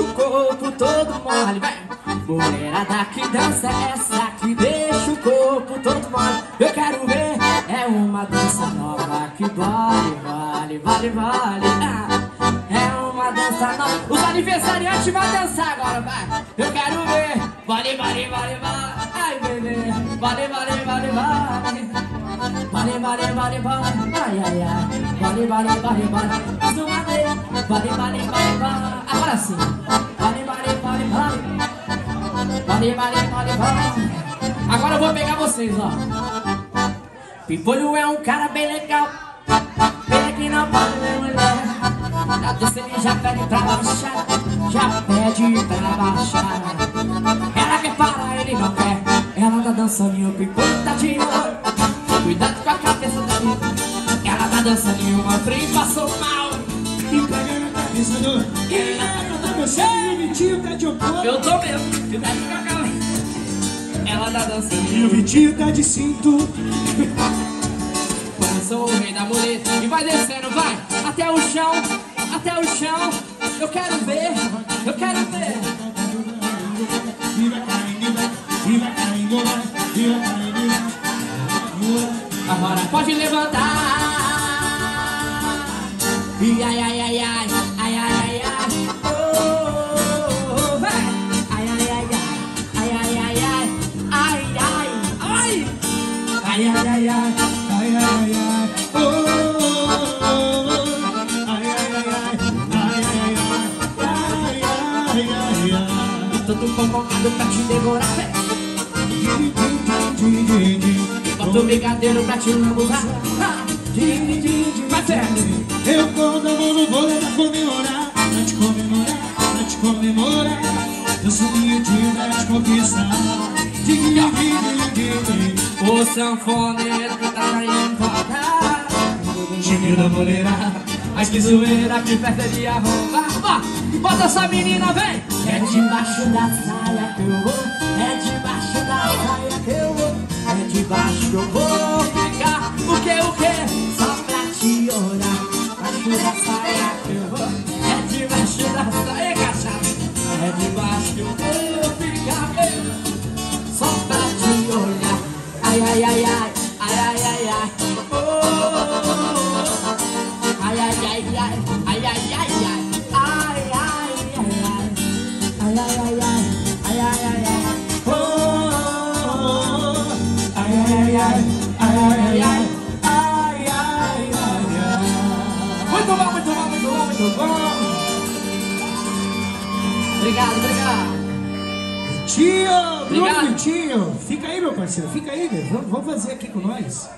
deixa o corpo todo mole, vai. Mulherada que dança essa que deixa o corpo todo mole. Eu quero ver, é uma dança nova que vale, vale, vale, vale. Ah, é uma dança nova. Os aniversariantes vão dançar agora, vai. Eu quero ver, vale, vale, vale, vale. Ai, bebê, vale, vale, vale, vale. Vale, vale, vale, vale, ai, ai. Vale, vale, vale, vale. Mais uma vez. Vale, vale, vale, vale. Agora sim. Vale, vale, vale, vale. Vale. Agora eu vou pegar vocês, ó. Pipolho é um cara bem legal. Pena que não pode mulher. Na dança ele já pede pra baixar. Já pede pra baixar. Ela quer parar, ele não quer. Ela tá dançando e o pipolho tá de olho. Cuidado Ela tá dançando e uma trem passou mal. E pega na cabeça do. Ela tá dançando e o Vitinho tá de opor. Eu tô mesmo. Cuidado com a cabeça. Ela tá dançando E o Vitinho tá de cinto. Começou o rei da muleta e vai descendo, vai até o chão, até o chão. Eu quero ver, eu quero ver. E vai caindo, vai, e vai caindo, vai, e vai caindo. Agora pode levantar. E ai, ai, ai, ai, ai, ai, ai, ai. Ai, ai, ai, ai, ai, ai, oh. Todo empolgado pra te devorar, velho Bota o brigadeiro pra te lambuzar ah, din, din, din, din. Vai, Fé. Eu tô dando vôlei pra comemorar, pra te comemorar, pra te comemorar. Eu sou o dia pra te conquistar. Din, din, din. O sanfoneiro tá saindo fora Time da mulherada. Mas que zoeira que arromba Ó, Bota essa menina, vem! É debaixo da saia que eu vou É debaixo da saia que eu vou É debaixo que eu vou eu vou ficar bem Só pra te olhar Ai, ai, ai, ai Ai, ai, ai, ai. Ai, ai, ai, ai Ai, ai, ai, ai Ai, ai, ai, ai Ai, ai, ai, ai Ai, ai, ai, ai Ai, ai, ai, ai Ai, ai, ai, ai Ai, ai, ai, ai Muito bom, muito bom, muito bom, muito bom obrigado Tio, Bruno Obrigado. Vitinho, fica aí, meu parceiro, fica aí, velho. Vamos fazer aqui com nós.